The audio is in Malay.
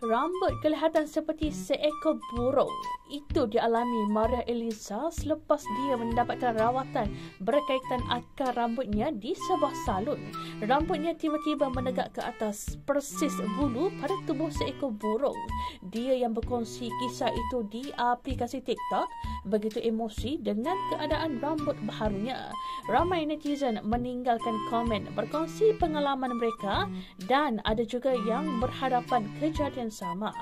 Rambut kelihatan seperti seekor burung. Itu dialami Maria Elisa selepas dia mendapatkan rawatan berkaitan akar rambutnya di sebuah salon. Rambutnya tiba-tiba menegak ke atas persis bulu pada tubuh seekor burung. Dia yang berkongsi kisah itu di aplikasi TikTok begitu emosi dengan keadaan rambut baharunya. Ramai netizen meninggalkan komen berkongsi pengalaman mereka dan ada juga yang berhadapan kejadian sama.